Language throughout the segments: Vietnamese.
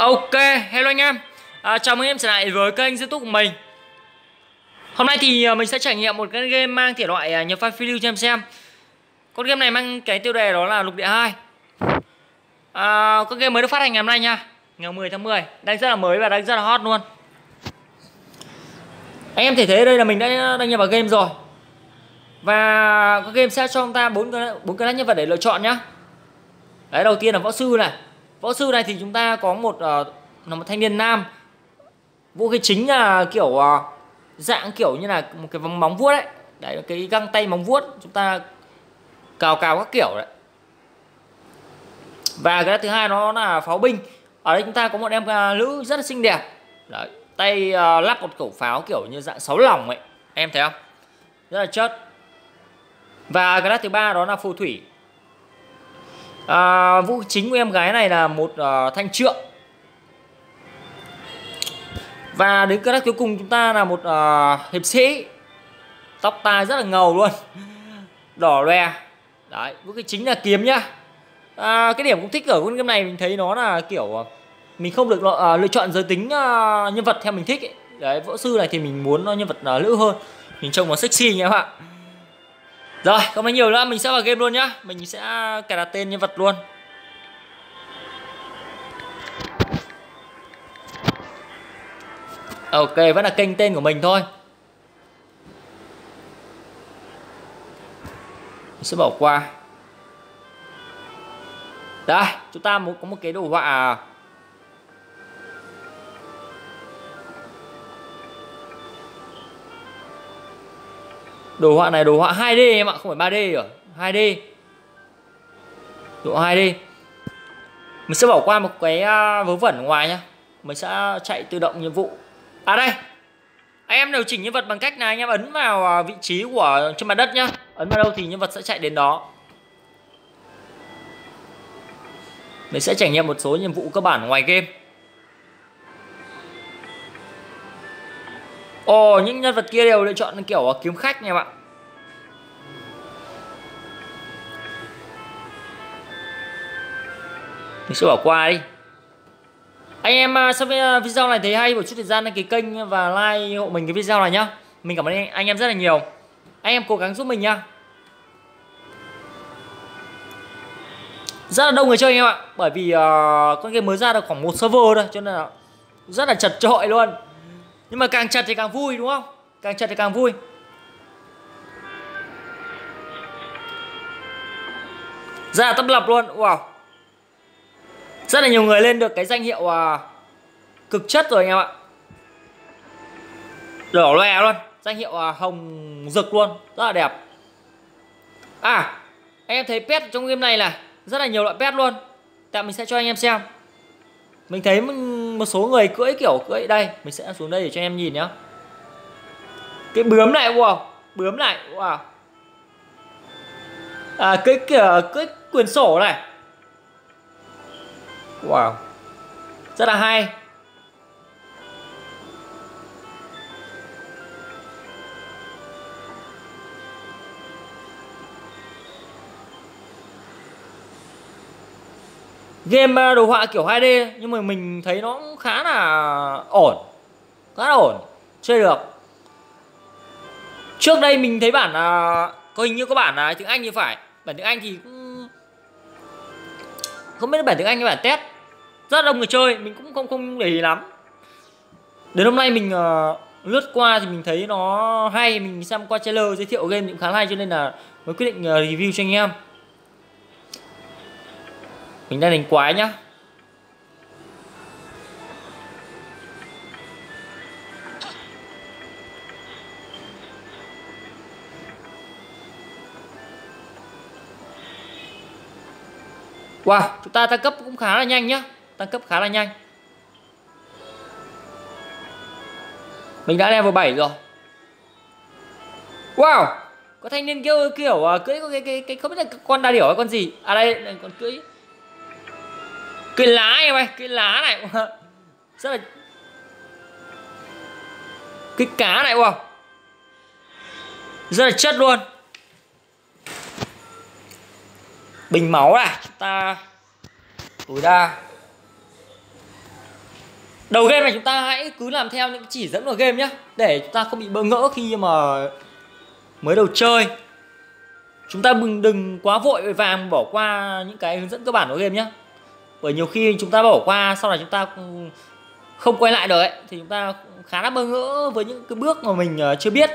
Ok, hello anh em. À, Chào mừng em trở lại với kênh youtube của mình. Hôm nay thì à, mình sẽ trải nghiệm một cái game mang thể loại à, nhập file phiêu lưu cho em xem. Con game này mang cái tiêu đề đó là Lục Địa 2 à, Con game mới được phát hành ngày hôm nay nha. Ngày 10 tháng 10 Đang rất là mới và đang rất là hot luôn. Anh em thể thấy đây là mình đã à, đăng nhập vào game rồi. Và con game sẽ cho chúng ta bốn cái, bốn cái nhân vật để lựa chọn nhá. Đấy đầu tiên là võ sư này võ sư này thì chúng ta có một uh, là một thanh niên nam. Vũ khí chính là kiểu uh, dạng kiểu như là một cái móng vuốt đấy đấy là cái găng tay móng vuốt chúng ta cào cào các kiểu đấy. Và cái thứ hai nó là pháo binh. Ở đây chúng ta có một em uh, nữ rất là xinh đẹp. Đấy, tay uh, lắp một khẩu pháo kiểu như dạng sáu lỏng ấy. Em thấy không? Rất là chất và cái thứ ba đó là phù thủy à, vũ chính của em gái này là một uh, thanh trượng. Và đến cái cuối cùng chúng ta là một uh, hiệp sĩ. Tóc tai rất là ngầu luôn. Đỏ loe đấy vũ khí chính là kiếm nhá. À, cái điểm cũng thích ở con game này mình thấy nó là kiểu ờ, mình không được uh, lựa chọn giới tính uh, nhân vật theo mình thích ấy. đấy võ sư này thì mình muốn nhân vật uh, nữ hơn. Mình trông nó sexy nha các bạn rồi, không nói nhiều nữa, mình sẽ vào game luôn nhá. Mình sẽ cài đặt tên nhân vật luôn. Ok, vẫn là kênh tên của mình thôi. Mình sẽ bỏ qua. Đây, chúng ta có một cái đồ họa Đồ họa này đồ họa 2D em ạ, không phải 3D rồi. 2D Đồ 2D Mình sẽ bỏ qua một cái à, vớ vẩn ngoài nhá. Mình sẽ chạy tự động nhiệm vụ. À đây. Anh em điều chỉnh nhân vật bằng cách này anh em ấn vào à, vị trí của trên mặt đất nhá. Ấn vào đâu thì nhân vật sẽ chạy đến đó. Mình sẽ trải nghiệm một số nhiệm vụ cơ bản ngoài game. Ồ, những nhân vật kia đều lựa chọn kiểu ờ, kiếm khách nha bạn. Mình sẽ bỏ qua đi. Anh em ờ, à, sau ờ, video này thấy hay một chút thời gian đăng ký kênh và like hộ mình cái video này nhá. Mình cảm ơn anh em rất là nhiều. Anh em cố gắng giúp mình nhá. Rất là đông người chơi anh em ạ. Bởi vì uh, con game mới ra được khoảng một server thôi cho nên là rất là chật trội luôn nhưng mà càng chặt thì càng vui đúng không? Càng chặt thì càng vui. Ra tấp lập luôn wow rất là nhiều người lên được cái danh hiệu uh, cực chất rồi anh em ạ. Đỏ loè luôn danh hiệu uh, hồng rực luôn rất là đẹp. À anh em thấy pet trong game này là rất là nhiều loại pet luôn. Tạm mình sẽ cho anh em xem. Mình thấy một số người cưỡi kiểu cưỡi đây, mình sẽ xuống đây để cho em nhìn nhá. Cái bướm này, wow, bướm này, wow. À cái kiểu, cái quyển sổ này. Wow, rất là hay. Game đồ họa kiểu 2D nhưng mà mình thấy nó cũng khá là ổn. Khá là ổn. Chơi được. Trước đây mình thấy bản à, có hình như có bản là tiếng Anh như phải. Bản tiếng Anh thì cũng không biết bản tiếng Anh hay bản test. Rất đông người chơi mình cũng không không để ý lắm. Đến hôm nay mình uh, lướt qua thì mình thấy nó hay. Mình xem qua trailer giới thiệu game cũng khá hay cho nên là mới quyết định uh, review cho anh em mình đang đánh quái nhá. Wow, chúng ta tăng cấp cũng khá là nhanh nhá. Tăng cấp khá là nhanh. Mình đã level 7 rồi. Wow! Có thanh niên kêu kiểu uh, cưỡi cái, cái, cái, không biết là con đa điểu hay con gì? À đây, con cưỡi cái lá em ơi, cái lá này rất là cái cá này wow rất là chất luôn. Bình máu này chúng ta tối đa. Đầu game này chúng ta hãy cứ làm theo những chỉ dẫn của game nhé để chúng ta không bị bỡ ngỡ khi mà mới đầu chơi. Chúng ta đừng đừng quá vội vàng bỏ qua những cái hướng dẫn cơ bản của game nhé bởi nhiều khi chúng ta bỏ qua, sau này chúng ta không quay lại được ấy, thì chúng ta khá là bơ ngỡ với những cái bước mà mình ờ, chưa biết.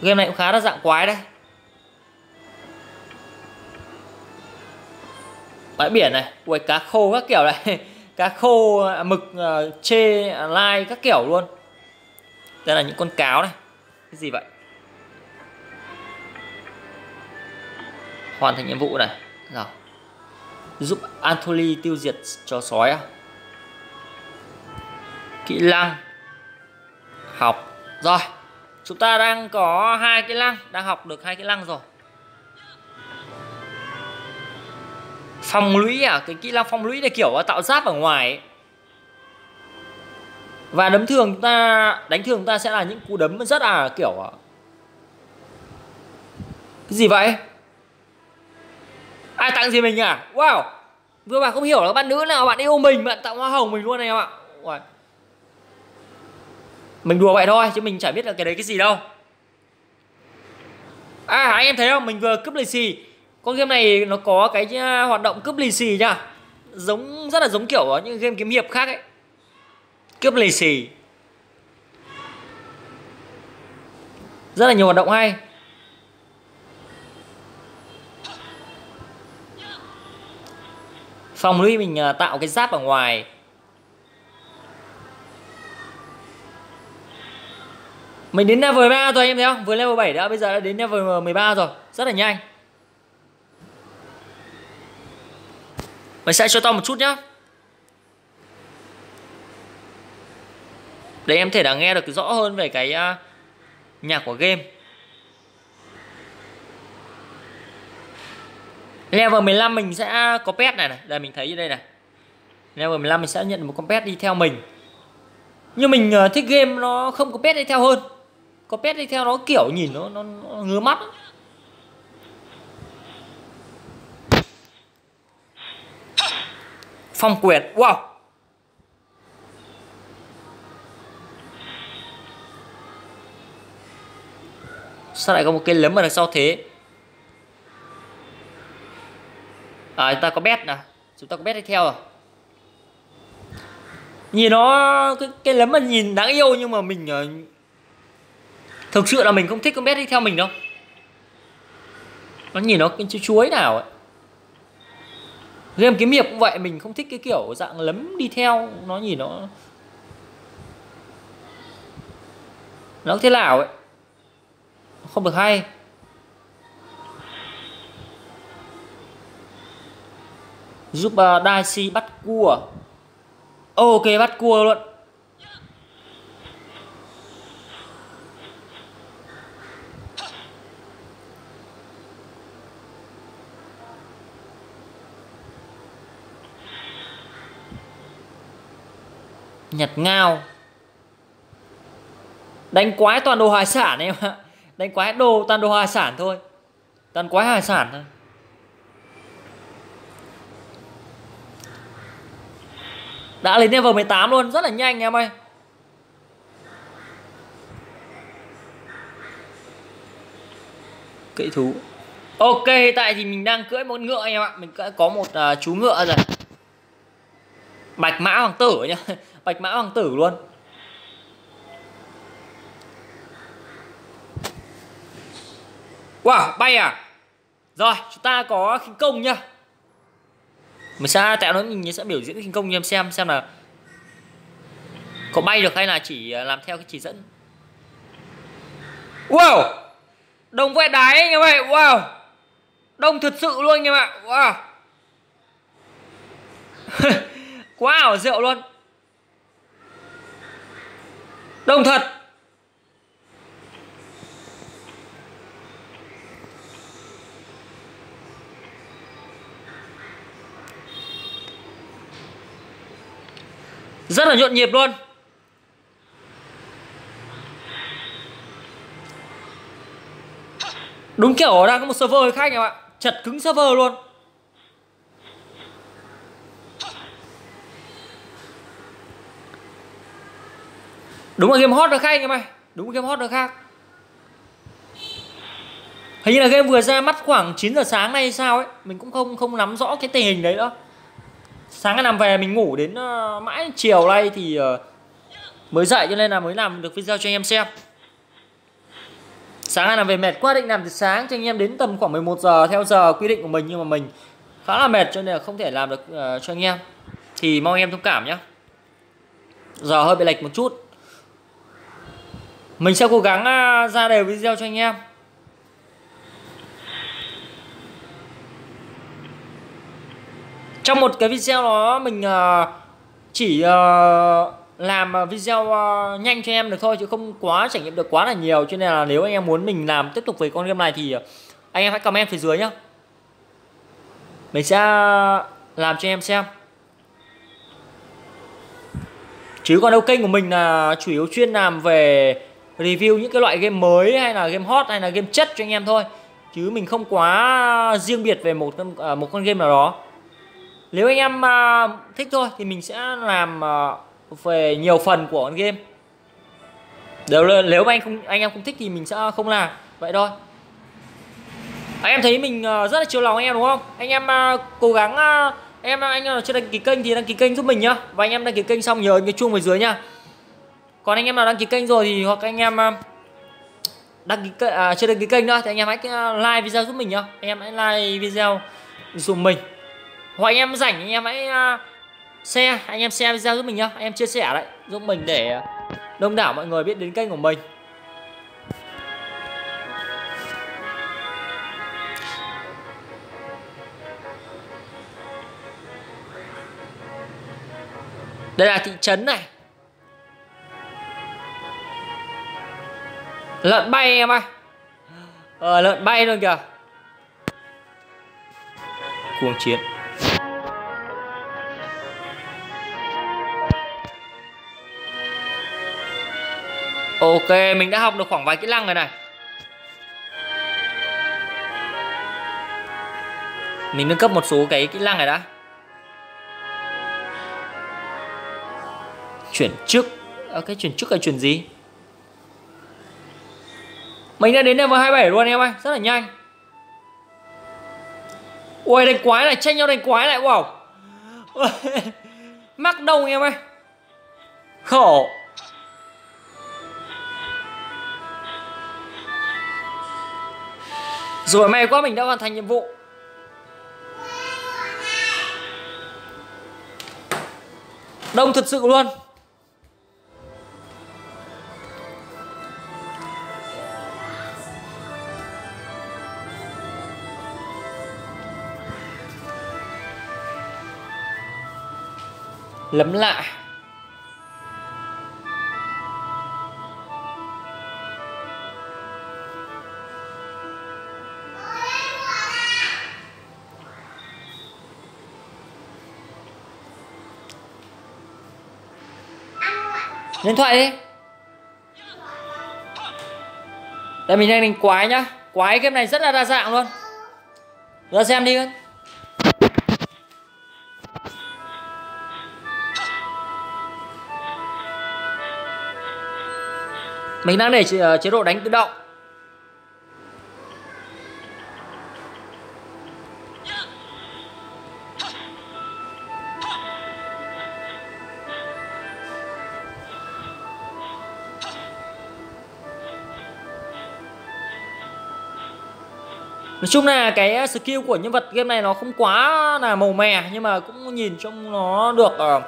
Game này cũng khá là dạng quái đây. Bãi biển này, ui, cá khô các kiểu này. Cá khô à, mực ờ, chê à, lai các kiểu luôn. Đây là những con cáo này. Cái gì vậy? Hoàn thành nhiệm vụ này. Rồi giúp Anthony tiêu diệt cho sói à? Kỹ năng học. Rồi, chúng ta đang có hai kỹ năng, đang học được hai kỹ năng rồi. Phong lũy à? Cái kỹ năng phong lũy là kiểu tạo giáp ở ngoài ấy. và đấm thường chúng ta, đánh thường chúng ta sẽ là những cú đấm rất là kiểu à, cái gì vậy? Ai tặng gì mình à wow. Vừa bạn không hiểu là bạn nữ nào, bạn yêu mình, bạn tặng hoa hồng mình luôn này em ạ. Wow. mình đùa vậy thôi, chứ mình chả biết là cái đấy cái gì đâu. À anh em thấy không? Mình vừa cướp lì xì. Con game này nó có cái à, hoạt động cướp lì xì nha giống, rất là giống kiểu những game kiếm hiệp khác ấy. Cướp lì xì. Rất là nhiều hoạt động hay. Xong lúc mình à, tạo cái giáp ở ngoài. Mình đến level 13 rồi anh em thấy không? Vừa level 7 đã, bây giờ đã đến level 13 rồi. Rất là nhanh. Mình sẽ cho to một chút nhá. Để em thể là nghe được rõ hơn về cái à, nhạc của game. Level 15 mình sẽ có pet này này. Đây mình thấy ở đây này. Level 15 mình sẽ nhận một con pet đi theo mình. Nhưng mình ờ, thích game nó không có pet đi theo hơn. Có pet đi theo nó kiểu nhìn nó, nó, nó ngứa mắt phong quyệt wow. Sao lại có một cây lấm ở đằng sau thế? À chúng ta có bet nè chúng ta có bet đi theo rồi nhìn nó cái, cái lấm mà nhìn đáng yêu nhưng mà mình ờ, thực sự là mình không thích con bet đi theo mình đâu. Nó nhìn nó cái chuối nào ấy. Game kiếm hiệp cũng vậy mình không thích cái kiểu dạng lấm đi theo. Nó nhìn nó nó thế nào ấy? Không được hay. Giúp ờ, uh, Daisy bắt cua. Ok bắt cua luôn. Nhặt ngao. Đánh quái toàn đồ hải sản em ạ. Đánh quái đồ toàn đồ hải sản thôi. Toàn quái hải sản thôi. Đã lên level 18 luôn rất là nhanh em ơi. Kỹ thú. Ok tại thì mình đang cưỡi một ngựa em ạ. Mình có một uh, chú ngựa rồi. Bạch mã hoàng tử nhá. Bạch mã hoàng tử luôn. Wow bay à? Rồi chúng ta có khinh công nhá mình sẽ tạo nó mình sẽ biểu diễn khinh công cho em xem xem là có bay được hay là chỉ à, làm theo cái chỉ dẫn. Wow! Đông vẽ đáy anh em ơi, wow! Đông thật sự luôn anh em ạ, wow! Quá ảo diệu luôn. Đông thật! Rất là nhộn nhịp luôn. Đúng kiểu đang có một server với khách em ạ. Chật cứng server luôn. Đúng là game hot rồi khách anh em ơi. Đúng là game hot rồi khác. Hình như là game vừa ra mắt khoảng 9 giờ sáng nay hay sao ấy. Mình cũng không không nắm rõ cái tình hình đấy nữa sáng ngày nằm về mình ngủ đến uh, mãi chiều nay thì uh, mới dậy cho nên là mới làm được video cho anh em xem. Sáng nay làm về mệt quá định làm từ sáng cho anh em đến tầm khoảng 11 giờ theo giờ quy định của mình nhưng mà mình khá là mệt cho nên là không thể làm được uh, cho anh em. Thì mong anh em thông cảm nhé giờ hơi bị lệch một chút. Mình sẽ cố gắng uh, ra đều video cho anh em. Trong một cái video đó mình uh, chỉ uh, làm ờ, video uh, nhanh cho em được thôi chứ không quá trải nghiệm được quá là nhiều. Cho nên là nếu anh em muốn mình làm tiếp tục về con game này thì anh em hãy comment phía dưới nhá. Mình sẽ làm cho em xem. Chứ còn đâu kênh của mình là chủ yếu chuyên làm về review những cái loại game mới hay là game hot hay là game chất cho anh em thôi. Chứ mình không quá riêng biệt về một một con game nào đó nếu anh em uh, thích thôi thì mình sẽ làm uh, về nhiều phần của con game. Nếu nếu mà anh không anh em không thích thì mình sẽ không làm. Vậy thôi. Anh em thấy mình uh, rất là chiều lòng anh em đúng không? Anh em uh, cố gắng uh, em anh em chưa đăng ký kênh thì đăng ký kênh giúp mình nhá. Và anh em đăng ký kênh xong nhớ cái chuông ở dưới nhá. Còn anh em nào đăng ký kênh rồi thì hoặc anh em uh, đăng ký uh, chưa đăng ký kênh nữa thì anh em hãy like video giúp mình nhá. Anh em hãy like video giúp mình hoặc anh em rảnh anh em hãy uh, share anh em share video giúp mình nhá. Anh em chia sẻ đấy giúp mình để đông đảo mọi người biết đến kênh của mình. Đây là thị trấn này. Lợn bay em ơi. Ờ lợn bay luôn kìa. Cuồng chiến. Ok, mình đã học được khoảng vài kỹ năng rồi này. Mình nâng cấp một số cái kỹ năng này đã. Chuyển chức à, Cái chuyển chức là chuyển gì? Mình đã đến level 27 luôn em ơi Rất là nhanh. Ui đánh quái này tranh nhau đánh quái lại wow. Mắc đông em ơi. Khổ. Rồi may quá mình đã hoàn thành nhiệm vụ Đông thật sự luôn lấm lại. Điện thoại đi. Đây, mình đang đánh quái nhá. Quái game này rất là đa dạng luôn. Ra xem đi mình đang để ờ, chế độ đánh tự động. Nói chung là cái à, skill của nhân vật game này nó không quá là màu mè nhưng mà cũng nhìn trông nó được uh,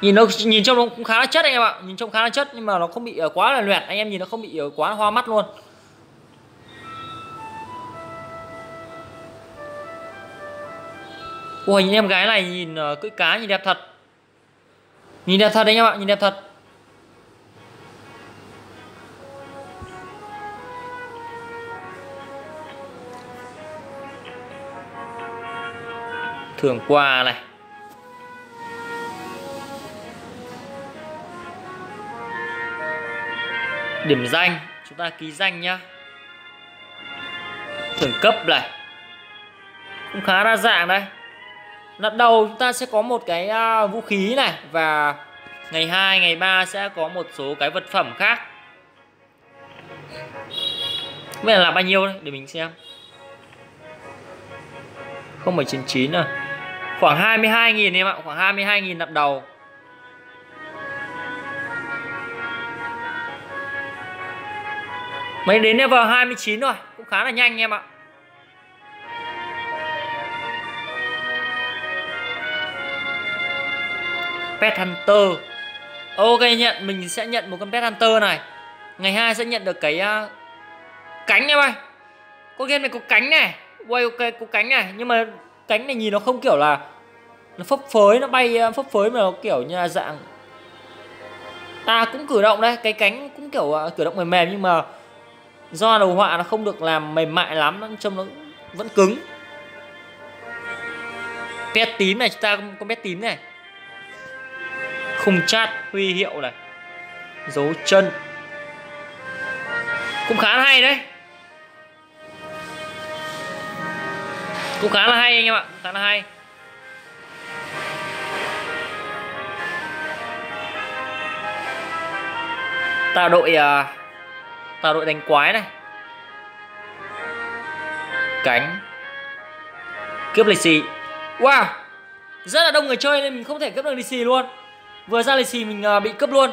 nhìn nó nhìn trông nó cũng khá là chất anh em ạ. Nhìn trông khá là chất nhưng mà nó không bị uh, quá là loẹt. Anh em nhìn nó không bị uh, quá hoa mắt luôn. Ui những em gái này nhìn uh, cưỡi cá nhìn đẹp thật. Nhìn đẹp thật anh em ạ Nhìn đẹp thật. Thường quà này điểm danh chúng ta ký danh nhá thưởng cấp này cũng khá đa dạng đây lần đầu chúng ta sẽ có một cái à, vũ khí này và ngày 2, ngày 3 sẽ có một số cái vật phẩm khác. Không biết là bao nhiêu đấy để mình xem. 0799 à. Khoảng 22.000 em ạ, khoảng 22.000 nạp đầu. Mấy đến level 29 rồi, cũng khá là nhanh em ạ. Pet Hunter. Ok nhận mình sẽ nhận một con Pet Hunter này. Ngày 2 sẽ nhận được cái uh, Cánh em ơi. Con game này có cánh này. Quay ok có cánh này. Nhưng mà cánh này nhìn nó không kiểu là nó phấp phới Nó bay ờ, phấp phới mà nó kiểu như là dạng À cũng cử động đây Cái cánh cũng kiểu uh, cử động mềm mềm Nhưng mà Do đồ họa nó không được làm mềm mại lắm Nó trông nó vẫn cứng. Pet tím này chúng ta có pet tím này. Khung chat huy hiệu này. Dấu chân. Cũng khá là hay đấy. Cũng khá là hay anh em ạ khá là hay. Tạo đội à, uh, tạo đội đánh quái này. Cánh. Cướp lì xì. Wow! Rất là đông người chơi nên mình không thể cướp được lì xì luôn. Vừa ra lì xì mình uh, bị cướp luôn.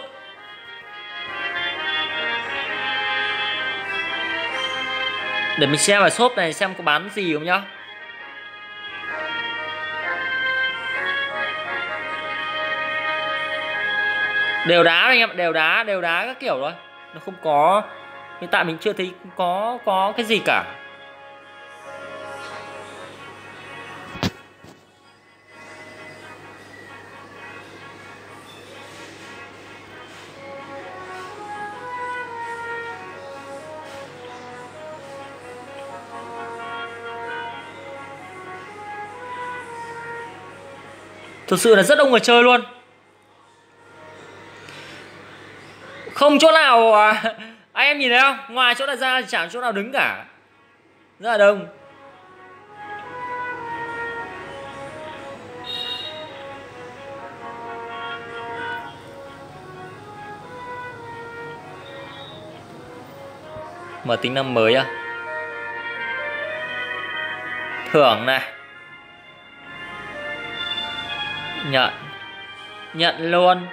Để mình xem ở shop này xem có bán gì không nhá. Đều đá anh em, đều đá, đều đá các kiểu thôi. Nó không có Hiện tại mình chưa thấy có có cái gì cả. Thực sự là rất đông người chơi luôn. Không chỗ nào à, Anh em nhìn thấy không? Ngoài chỗ này ra chẳng chỗ nào đứng cả. Rất là đông. Mở tính năm mới à Thưởng này. Nhận. Nhận luôn.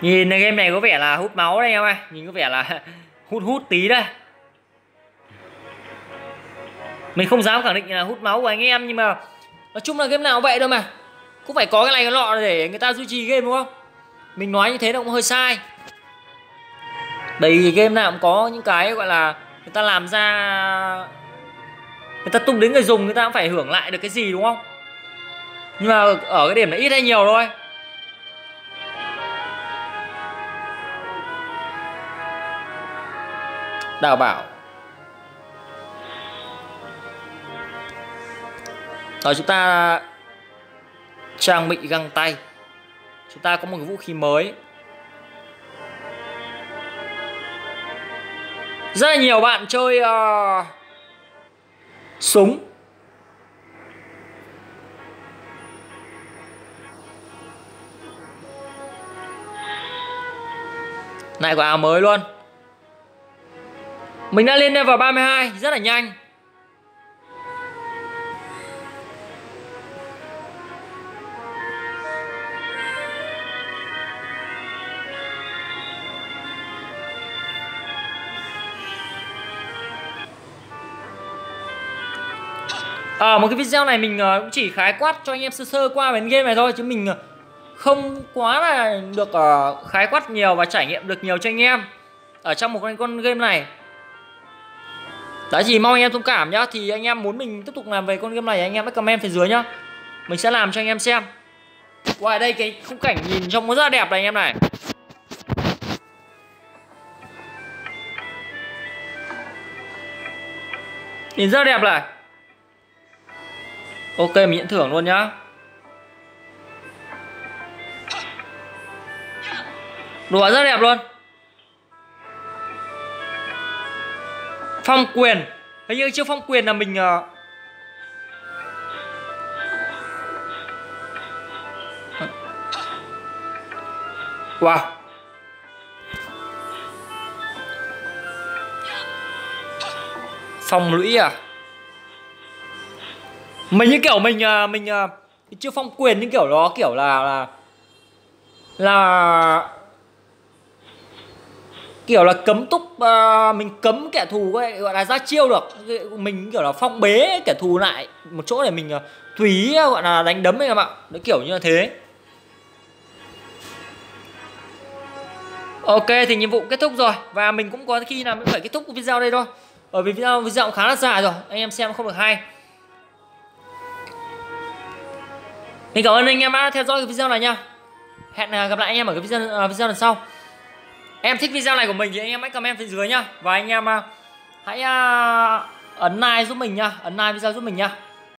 Nhìn game này có vẻ là hút máu đây em ơi. Nhìn có vẻ là hút hút tí đây mình không dám khẳng định là hút máu của anh em, nhưng mà nói chung là game nào cũng vậy đâu mà. Cũng phải có cái này cái lọ để người ta duy trì game đúng không? Mình nói như thế nó cũng hơi sai. Bởi game nào cũng có những cái gọi là người ta làm ra, người ta tung đến người dùng, người ta cũng phải hưởng lại được cái gì đúng không? Nhưng mà ở cái điểm này ít hay nhiều thôi. Đào bảo. Rồi chúng ta trang bị găng tay. Chúng ta có một cái vũ khí mới. Rất là nhiều bạn chơi uh, súng. Này có áo mới luôn. Mình đã lên level 32 Rất là nhanh. À, một cái video này mình ờ, cũng chỉ khái quát cho anh em sơ sơ qua về game này thôi chứ mình ờ, không quá là được ờ, khái quát nhiều và trải nghiệm được nhiều cho anh em ở trong một con game này. Đấy, thì mong anh em thông cảm nhá. Thì anh em muốn mình tiếp tục làm về con game này Anh em hãy comment phía dưới nhá. Mình sẽ làm cho anh em xem. Ngoài đây, cái khung cảnh nhìn trông nó rất là đẹp này anh em này. Nhìn rất là đẹp này. Ok, mình nhận thưởng luôn nhá. Đồ rất đẹp luôn. Phong quyền. Hình như chiêu phong quyền là mình uh... wow. Phong lũy à? Mình như kiểu mình uh, mình ờ, uh, chiêu phong quyền như kiểu đó kiểu là là là kiểu là cấm túc uh, mình cấm kẻ thù ấy, gọi là ra chiêu được. Mình kiểu là phong bế kẻ thù lại một chỗ để mình uh, tùy ờ, gọi là đánh đấm ấy các bạn. Nó kiểu như là thế. Ok thì nhiệm vụ kết thúc rồi. Và mình cũng có khi nào mới phải kết thúc video đây thôi. Bởi vì video video khá là dài rồi. Anh em xem không được hay. Mình cảm ơn anh em đã theo dõi cái video này nha. Hẹn à, gặp lại anh em ở cái video uh, video lần sau em thích video này của mình thì anh em hãy comment phía dưới nhá. Và anh em à, hãy à, ấn like giúp mình nhá. Ấn like video giúp mình nhá.